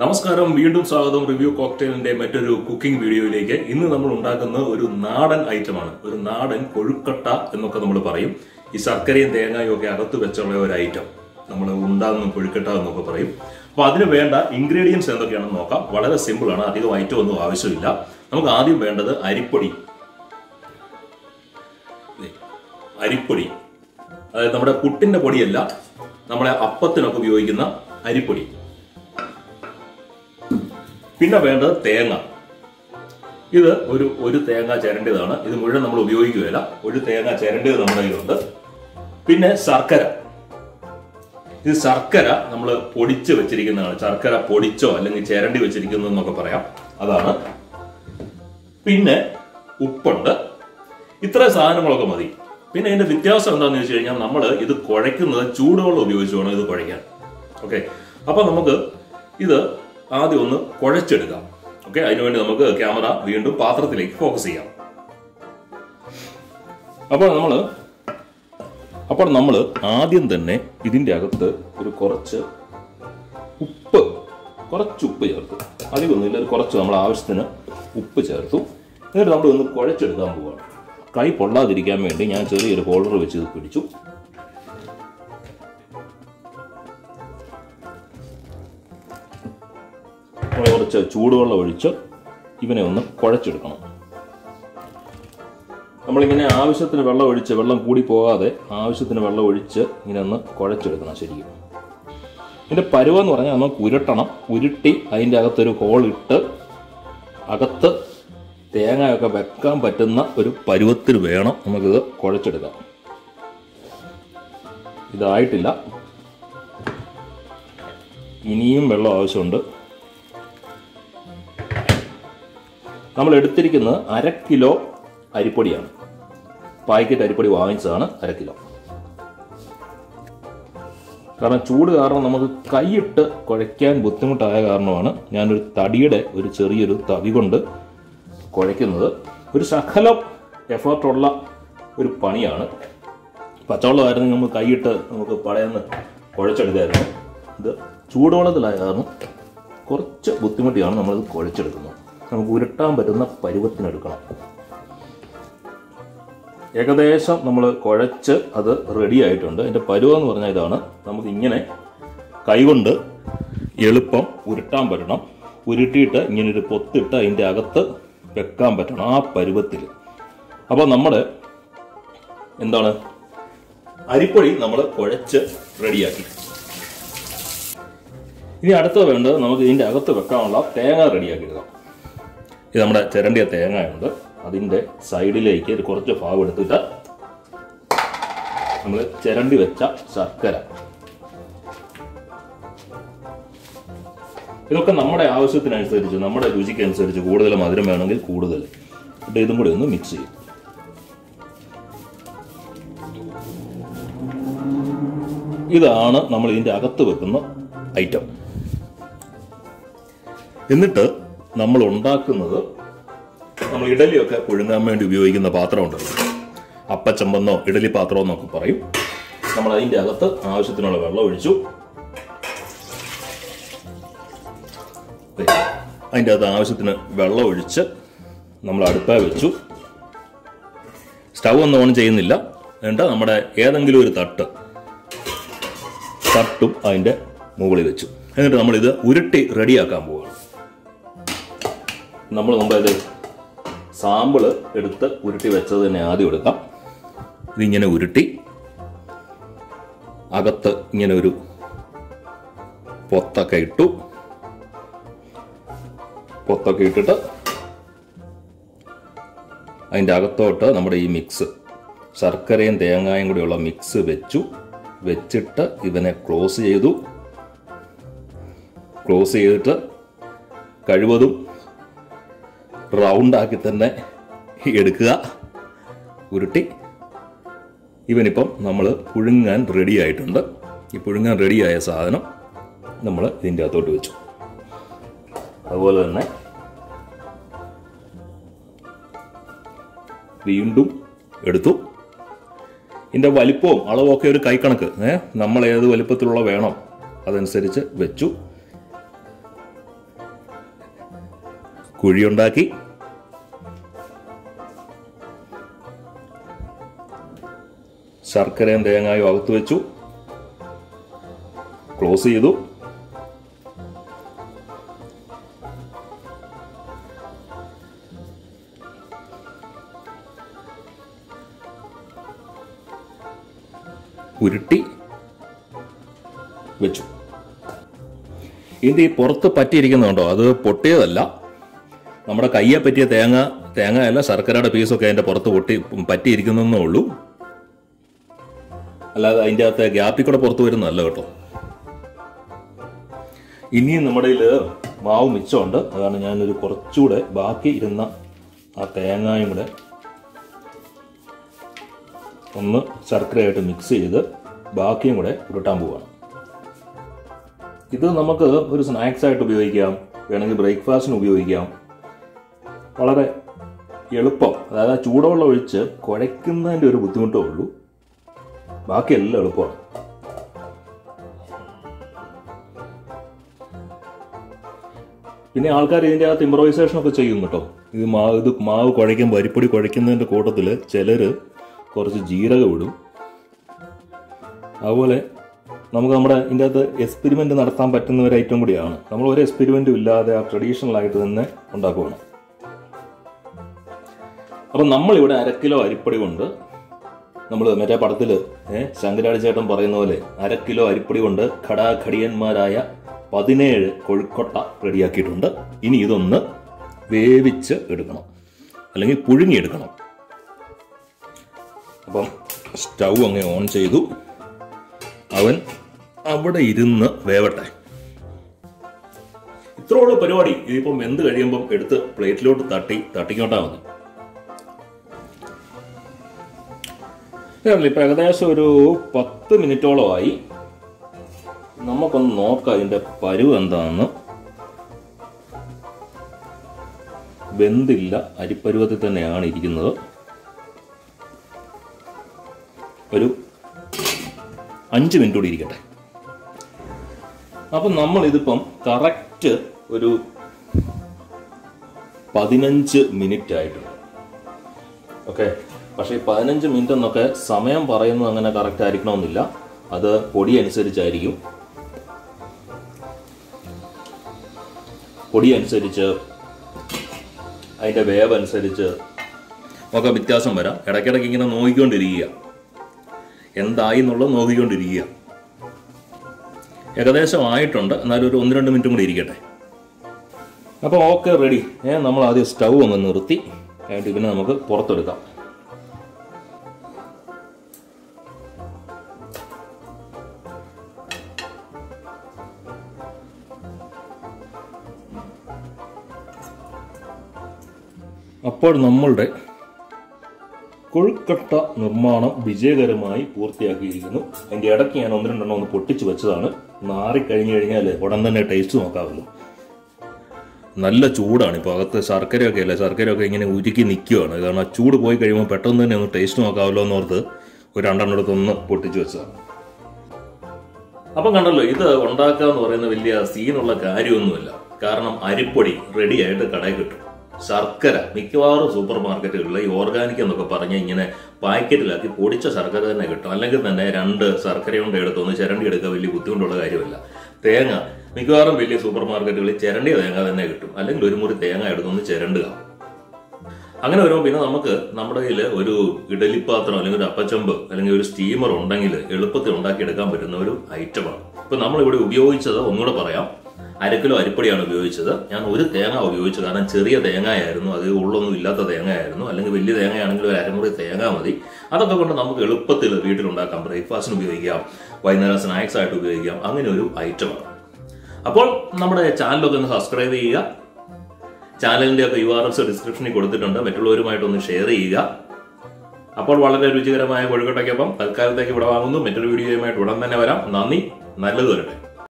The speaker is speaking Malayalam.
നമസ്കാരം വീണ്ടും സ്വാഗതം റിവ്യൂ കോക്ടെയിലിന്റെ മറ്റൊരു കുക്കിംഗ് വീഡിയോയിലേക്ക്. ഇന്ന് നമ്മൾ ഉണ്ടാക്കുന്ന ഒരു നാടൻ ഐറ്റമാണ്. ഒരു നാടൻ കൊഴുക്കട്ട എന്നൊക്കെ നമ്മൾ പറയും. ഈ ശർക്കരയും തേങ്ങയും ഒക്കെ അകത്ത് വെച്ചുള്ള ഒരു ഐറ്റം. നമ്മൾ ഉണ്ടാകുന്ന കൊഴുക്കട്ട എന്നൊക്കെ പറയും. അപ്പൊ അതിന് വേണ്ട ഇൻഗ്രീഡിയൻസ് എന്തൊക്കെയാണെന്ന് നോക്കാം. വളരെ സിമ്പിൾ ആണ്. അധികം ഐറ്റം ഒന്നും ആവശ്യമില്ല. നമുക്ക് ആദ്യം വേണ്ടത് അരിപ്പൊടി. അരിപ്പൊടി. അതായത് നമ്മുടെ പുട്ടിന്റെ പൊടിയല്ല നമ്മളെ അപ്പത്തിനൊക്കെ ഉപയോഗിക്കുന്ന അരിപ്പൊടി. പിന്നെ വേണ്ടത് തേങ്ങ. ഇത് ഒരു ഒരു തേങ്ങ ചിരണ്ടിയതാണ്. ഇത് മുഴുവൻ നമ്മൾ ഉപയോഗിക്കുകയില്ല. ഒരു തേങ്ങ ചിരണ്ടിയത് നമ്മുടെ കയ്യിലുണ്ട്. പിന്നെ ശർക്കര. ഇത് ശർക്കര നമ്മൾ പൊടിച്ച് വെച്ചിരിക്കുന്നതാണ്. ശർക്കര പൊടിച്ചോ അല്ലെങ്കിൽ ചിരണ്ടി വെച്ചിരിക്കുന്നു എന്നൊക്കെ പറയാം. അതാണ്. പിന്നെ ഉപ്പുണ്ട്. ഇത്ര സാധനങ്ങളൊക്കെ മതി. പിന്നെ ഇതിന്റെ വ്യത്യാസം എന്താണെന്ന് വെച്ച് കഴിഞ്ഞാൽ നമ്മൾ ഇത് കുഴയ്ക്കുന്നത് ചൂടുവെള്ളം ഉപയോഗിച്ച് വേണം ഇത് കുഴയ്ക്കാൻ. ഓക്കെ അപ്പൊ നമുക്ക് ഇത് ആദ്യം ഒന്ന് കുഴച്ചെടുക്കാം. ഓക്കെ അതിനുവേണ്ടി നമുക്ക് ക്യാമറ വീണ്ടും പാത്രത്തിലേക്ക് ഫോക്കസ് ചെയ്യാം. അപ്പോൾ നമ്മൾ അപ്പോൾ നമ്മൾ ആദ്യം തന്നെ ഇതിന്റെ അകത്ത് ഒരു കുറച്ച് ഉപ്പ് കുറച്ച് ഉപ്പ് ചേർത്തു. അധികമൊന്നുമില്ല ഒരു കുറച്ച് നമ്മൾ ആവശ്യത്തിന് ഉപ്പ് ചേർത്തു. എന്നിട്ട് നമ്മൾ ഒന്ന് കുഴച്ചെടുക്കാൻ പോവുകയാണ് കൈ പൊള്ളാതിരിക്കാൻ വേണ്ടി ഞാൻ ചെറിയൊരു ഹോൾഡർ വെച്ച് ഇത് പിടിച്ചു. നമ്മൾ കുറച്ച് ചൂടുവെള്ളം ഒഴിച്ച് ഇവനെ ഒന്ന് കുഴച്ചെടുക്കണം. നമ്മളിങ്ങനെ ആവശ്യത്തിന് വെള്ളം ഒഴിച്ച് വെള്ളം കൂടി പോകാതെ ആവശ്യത്തിന് വെള്ളം ഒഴിച്ച് ഇങ്ങനെ ഒന്ന് കുഴച്ചെടുക്കണം ശരിക്കും. ഇതിന്റെ പരുവെന്ന് പറഞ്ഞാൽ നമുക്ക് ഉരുട്ടണം. ഉരുട്ടി അതിന്റെ അകത്തൊരു ഹോൾ ഇട്ട് അകത്ത് തേങ്ങയൊക്കെ വെക്കാൻ പറ്റുന്ന ഒരു പരുവത്തിൽ വേണം നമുക്കിത് കുഴച്ചെടുക്കാം ഇതായിട്ടില്ല. ഇനിയും വെള്ളം ആവശ്യമുണ്ട്. നമ്മൾ എടുത്തിരിക്കുന്നത് അര കിലോ അരിപ്പൊടിയാണ്. പാക്കറ്റ് അരിപ്പൊടി വാങ്ങിച്ചതാണ് അര കിലോ. കാരണം ചൂട് കാരണം നമുക്ക് കൈയിട്ട് കുഴയ്ക്കാൻ ബുദ്ധിമുട്ടായ കാരണമാണ് ഞാനൊരു തടിയുടെ ഒരു ചെറിയൊരു തവി കൊണ്ട് കുഴയ്ക്കുന്നത്. ഒരു ശകലം എഫേർട്ടുള്ള ഒരു പണിയാണ്. പച്ചവെള്ളമായിരുന്നു നമ്മൾ കൈയിട്ട് നമുക്ക് പടയെന്ന് കുഴച്ചെടുക്കായിരുന്നു. ഇത് ചൂടുവെള്ളത്തിലായ കാരണം കുറച്ച് ബുദ്ധിമുട്ടിയാണ് നമ്മളിത് കുഴച്ചെടുക്കുന്നത്. നമുക്ക് ഉരുട്ടാൻ പറ്റുന്ന പരുവത്തിനെടുക്കണം. ഏകദേശം നമ്മൾ കുഴച്ച് അത് റെഡി ആയിട്ടുണ്ട്. അതിന്റെ പരുവം എന്ന് പറഞ്ഞാൽ ഇതാണ്. നമുക്ക് ഇങ്ങനെ കൈകൊണ്ട് എളുപ്പം ഉരുട്ടാൻ പറ്റണം. ഉരുട്ടിയിട്ട് ഇങ്ങനെ ഒരു പൊത്തിട്ട് അതിന്റെ അകത്ത് വെക്കാൻ പറ്റണം ആ പരുവത്തിൽ. അപ്പോൾ നമ്മൾ എന്താണ്? അരിപ്പൊടി നമ്മൾ കുഴച്ച് റെഡിയാക്കി ഇനി അടുത്ത വേണ്ടത് നമുക്ക് ഇതിന്റെ അകത്ത് വെക്കാനുള്ള തേങ്ങ റെഡിയാക്കി എടുക്കാം. ഇത് നമ്മുടെ ചിരണ്ടിയ തേങ്ങയുണ്ട്. അതിന്റെ സൈഡിലേക്ക് ഒരു കുറച്ച് ഭാഗം എടുത്തിട്ട് നമ്മൾ ചിരണ്ടി വെച്ച ശർക്കര. ഇതൊക്കെ നമ്മുടെ ആവശ്യത്തിനനുസരിച്ച് നമ്മുടെ രുചിക്കനുസരിച്ച് കൂടുതൽ മധുരം വേണമെങ്കിൽ കൂടുതൽ. എന്നിട്ട് ഇതും കൂടി ഒന്ന് മിക്സ് ചെയ്യും. ഇതാണ് നമ്മൾ ഇതിന്റെ അകത്ത് വെക്കുന്ന ഐറ്റം എന്നിട്ട് നമ്മൾ ഉണ്ടാക്കുന്നത് നമ്മൾ ഇഡലിയൊക്കെ പുഴുങ്ങാൻ വേണ്ടി ഉപയോഗിക്കുന്ന പാത്രമുണ്ടല്ലോ. അപ്പച്ചമ്പെന്നോ ഇഡലി പാത്രമോ എന്നൊക്കെ പറയും. നമ്മൾ അതിന്റെ അകത്ത് ആവശ്യത്തിനുള്ള വെള്ളം ഒഴിച്ചു. അതിന്റെ അകത്ത് ആവശ്യത്തിന് വെള്ളം ഒഴിച്ച് നമ്മൾ അടുപ്പ വെച്ചു. സ്റ്റൗ ഒന്നും ഓൺ ചെയ്യുന്നില്ല. എന്നിട്ട് നമ്മുടെ ഏതെങ്കിലും ഒരു തട്ട്. തട്ടും അതിന്റെ മുകളിൽ വെച്ചു. എന്നിട്ട് നമ്മളിത് ഉരുട്ടി റെഡിയാക്കാൻ പോവുകയാണ് നമ്മൾ മുമ്പ് സാമ്പിൾ എടുത്ത് ഉരുട്ടി വെച്ചത് തന്നെ ആദ്യം എടുക്കാം. ഇതിങ്ങനെ ഉരുട്ടി അകത്ത് ഇങ്ങനെ ഒരു പൊത്തൊക്കെ ഇട്ടു. പൊത്തൊക്കെ ഇട്ടിട്ട് അതിന്റെ അകത്തോട്ട് നമ്മുടെ ഈ മിക്സ് ശർക്കരയും തേങ്ങായും കൂടിയുള്ള മിക്സ് വെച്ചു. വെച്ചിട്ട് ഇവനെ ക്ലോസ് ചെയ്തു. ക്ലോസ് ചെയ്തിട്ട് കഴിവതും റൗണ്ടാക്കി തന്നെ എടുക്കുക. ഉരുട്ടി. ഇവനിപ്പം നമ്മൾ പുഴുങ്ങാൻ റെഡി ആയിട്ടുണ്ട്. ഈ പുഴുങ്ങാൻ റെഡിയായ സാധനം നമ്മൾ ഇതിന്റെ അകത്തോട്ട് വെച്ചു. അതുപോലെ തന്നെ വീണ്ടും എടുത്തു. ഇതിന്റെ വലിപ്പവും അളവൊക്കെ ഒരു കൈക്കണക്ക്. ഏഹ് നമ്മൾ ഏത് വലിപ്പത്തിലുള്ള വേണം അതനുസരിച്ച് വെച്ചു. കുഴിയുണ്ടാക്കി. ശർക്കരയും തേങ്ങായും അകത്ത് വെച്ചു. ക്ലോസ് ചെയ്തു. ഉരുട്ടി വെച്ചു. ഇതിന്റെ ഈ പുറത്ത് പറ്റിയിരിക്കുന്നുണ്ടോ അത് പൊട്ടിയതല്ല. നമ്മുടെ കയ്യെ പറ്റിയ തേങ്ങ തേങ്ങയല്ല ശർക്കരയുടെ പീസൊക്കെ അതിന്റെ പുറത്ത് പൊട്ടി പറ്റിയിരിക്കുന്നേ ഉള്ളൂ. അല്ലാതെ അതിന്റെ അകത്തെ ഗ്യാപ്പിൽ കൂടെ പുറത്ത് വരുന്നതല്ല കേട്ടോ. ഇനിയും നമ്മുടെ ഇതിൽ മാവ് മിച്ചമുണ്ട്. അതാണ് ഞാനൊരു കുറച്ചുകൂടെ ബാക്കി ഇരുന്ന ആ തേങ്ങായും കൂടെ ഒന്ന് ശർക്കരയായിട്ട് മിക്സ് ചെയ്ത് ബാക്കിയും കൂടെ ഉരുട്ടാൻ പോവാണ്. ഇത് നമുക്ക് ഒരു സ്നാക്സ് ആയിട്ട് ഉപയോഗിക്കാം. വേണമെങ്കിൽ ബ്രേക്ക്ഫാസ്റ്റിന് ഉപയോഗിക്കാം. വളരെ എളുപ്പം. അതായത് ചൂടുവെള്ളം ഒഴിച്ച് കുഴയ്ക്കുന്നതിന്റെ ഒരു ബുദ്ധിമുട്ടേ ഉള്ളൂ. ബാക്കി എല്ലാം എളുപ്പമാണ്. പിന്നെ ആൾക്കാർ ഇതിന്റെ അകത്ത് ഇമ്പ്രവൈസേഷൻ ഒക്കെ ചെയ്യും കേട്ടോ. ഇത് മാവ് ഇത് മാവ് കുഴയ്ക്കും അരിപ്പൊടി കുഴയ്ക്കുന്നതിന്റെ കൂട്ടത്തിൽ ചിലർ കുറച്ച് ജീരകം ഇടും. അതുപോലെ നമുക്ക് നമ്മുടെ ഇതിന്റെ അകത്ത് എക്സ്പെരിമെന്റ് നടത്താൻ പറ്റുന്ന ഒരു ഐറ്റം കൂടിയാണ്. നമ്മൾ ഒരു എക്സ്പെരിമെന്റും ഇല്ലാതെ ആ ട്രഡീഷണൽ ആയിട്ട് തന്നെ ഉണ്ടാക്കുകയാണ് അപ്പം നമ്മളിവിടെ അര കിലോ അരിപ്പൊടി കൊണ്ട് നമ്മൾ മറ്റേ പടത്തിൽ ശങ്കരാടി ചേട്ടൻ പറയുന്ന പോലെ അര കിലോ അരിപ്പൊടി കൊണ്ട് ഘടാഘടിയന്മാരായ പതിനേഴ് കൊഴുക്കൊട്ട റെഡിയാക്കിയിട്ടുണ്ട്. ഇനി ഇതൊന്ന് വേവിച്ച് എടുക്കണം. അല്ലെങ്കിൽ പുഴുങ്ങിയെടുക്കണം. അപ്പം സ്റ്റൗ അങ്ങ് ഓൺ ചെയ്തു. അവൻ അവിടെ ഇരുന്ന് വേവട്ടെ. ഇത്രയുള്ള പരിപാടി. ഇതിപ്പം എന്ത് കഴിയുമ്പം എടുത്ത് പ്ലേറ്റിലോട്ട് തട്ടി തട്ടിക്കോട്ടാ മതി ഇപ്പൊ ഏകദേശം ഒരു പത്ത് മിനിറ്റോളമായി. നമുക്കൊന്ന് നോക്കാം ഇതിന്റെ പരുവ് എന്താണെന്ന്. വെന്തില്ല അരിപ്പരുവത്തിൽ തന്നെയാണ് ഇരിക്കുന്നത്. ഒരു അഞ്ച് മിനിറ്റ് കൂടി ഇരിക്കട്ടെ. അപ്പം നമ്മൾ ഇതിപ്പം കറക്റ്റ് ഒരു പതിനഞ്ച് മിനിറ്റ് ആയിട്ടുണ്ട് ഓക്കെ? പക്ഷേ ഈ പതിനഞ്ച് മിനിറ്റ് എന്നൊക്കെ സമയം പറയുന്നത് അങ്ങനെ കറക്റ്റ് ആയിരിക്കണമെന്നില്ല. അത് പൊടി അനുസരിച്ചായിരിക്കും പൊടി അനുസരിച്ച് അതിന്റെ വേവ് അനുസരിച്ച് ഒക്കെ വ്യത്യാസം വരാം. ഇടയ്ക്കിടയ്ക്ക് ഇങ്ങനെ നോക്കിക്കൊണ്ടിരിക്കുക. എന്തായി എന്നുള്ളത് നോക്കിക്കൊണ്ടിരിക്കുക. ഏകദേശം ആയിട്ടുണ്ട്. എന്നാലും ഒരു ഒന്ന് രണ്ട് മിനിറ്റും കൂടി ഇരിക്കട്ടെ. അപ്പോൾ ഓക്കെ റെഡി. ഏ നമ്മൾ ആദ്യം സ്റ്റൗ ഒന്ന് നിർത്തി. എന്നിട്ട് പിന്നെ നമുക്ക് പുറത്തെടുക്കാം. അപ്പോൾ നമ്മളുടെ കൊഴുക്കട്ട നിർമ്മാണം വിജയകരമായി പൂർത്തിയാക്കിയിരിക്കുന്നു. അതിന്റെ ഇടയ്ക്ക് ഞാൻ ഒന്ന് രണ്ടെണ്ണം ഒന്ന് പൊട്ടിച്ച് വെച്ചതാണ്. നാറിക്കഴിഞ്ഞു കഴിഞ്ഞാൽ ഉടൻ തന്നെ ടേസ്റ്റ് നോക്കാമല്ലോ നല്ല ചൂടാണ് ഇപ്പോൾ അകത്ത് ശർക്കരയൊക്കെ അല്ലേ? ശർക്കരയൊക്കെ ഇങ്ങനെ ഉരുക്കി നിൽക്കുകയാണ് കാരണം ആ ചൂട് പോയി കഴിയുമ്പോൾ പെട്ടെന്ന് തന്നെ ഒന്ന് ടേസ്റ്റ് നോക്കാമല്ലോ എന്നോർത്ത് ഒരു രണ്ടെണ്ണം ഒന്ന് പൊട്ടിച്ച് വെച്ചതാണ്. അപ്പം കണ്ടല്ലോ ഇത് ഉണ്ടാക്കുക എന്ന് പറയുന്ന വലിയ സീനുള്ള കാര്യമൊന്നുമില്ല. കാരണം അരിപ്പൊടി റെഡിയായിട്ട് കടയിൽ കിട്ടും. ശർക്കര. മിക്കവാറും സൂപ്പർ മാർക്കറ്റുകളിൽ ഈ ഓർഗാനിക് എന്നൊക്കെ പറഞ്ഞ് ഇങ്ങനെ പാക്കറ്റിലാക്കി പൊടിച്ച ശർക്കര തന്നെ കിട്ടും അല്ലെങ്കിൽ തന്നെ രണ്ട് ശർക്കര കൊണ്ട് എടുത്തൊന്ന് ചിരണ്ടി എടുക്കുക വലിയ ബുദ്ധിമുട്ടുള്ള കാര്യമല്ല. തേങ്ങ. മിക്കവാറും വലിയ സൂപ്പർ മാർക്കറ്റുകളിൽ ചിരണ്ടിയ തേങ്ങ തന്നെ കിട്ടും. അല്ലെങ്കിൽ ഒരു മുറി തേങ്ങ എടുത്തൊന്ന് ചിരണ്ടുക. അങ്ങനെ വരുമ്പോൾ പിന്നെ നമുക്ക് നമ്മുടെ കയ്യിൽ ഒരു ഇഡലിപ്പാത്രം അല്ലെങ്കിൽ ഒരു അപ്പച്ചമ്പ് അല്ലെങ്കിൽ ഒരു സ്റ്റീമർ ഉണ്ടെങ്കിൽ എളുപ്പത്തിൽ ഉണ്ടാക്കിയെടുക്കാൻ പറ്റുന്ന ഒരു ഐറ്റമാണ്. ഇപ്പൊ നമ്മൾ ഇവിടെ ഉപയോഗിച്ചത് ഒന്നുകൂടെ പറയാം. അര കിലോ അരിപ്പൊടിയാണ് ഉപയോഗിച്ചത്. ഞാൻ ഒരു തേങ്ങ ഉപയോഗിച്ചു. കാരണം ചെറിയ തേങ്ങയായിരുന്നു. അത് ഉള്ളൊന്നും ഇല്ലാത്ത തേങ്ങയായിരുന്നു. അല്ലെങ്കിൽ വലിയ തേങ്ങയാണെങ്കിൽ ഒരു അരമുറി തേങ്ങ മതി. അതൊക്കെ കൊണ്ട് നമുക്ക് എളുപ്പത്തിൽ വീട്ടിലുണ്ടാക്കാം. ബ്രേക്ക്ഫാസ്റ്റിന് ഉപയോഗിക്കാം. വൈകുന്നേരം സ്നാക്സ് ആയിട്ട് ഉപയോഗിക്കാം. അങ്ങനെ ഒരു ഐറ്റമാണ് അപ്പോൾ നമ്മുടെ ചാനലൊക്കെ ഒന്ന് സബ്സ്ക്രൈബ് ചെയ്യുക. ചാനലിന്റെ ഒക്കെ യു ആർ എസ് ഡിസ്ക്രിപ്ഷനിൽ കൊടുത്തിട്ടുണ്ട്. മറ്റുള്ളവരുമായിട്ടൊന്ന് ഷെയർ ചെയ്യുക. അപ്പോൾ വളരെ രുചികരമായ കൊഴുക്കട്ടയ്ക്കൊപ്പം തൽക്കാലത്തേക്ക് ഇവിടെ വാങ്ങുന്നു. മറ്റൊരു വീഡിയോയുമായിട്ട് ഉടൻ തന്നെ വരാം. നന്ദി. നല്ലത് വരട്ടെ.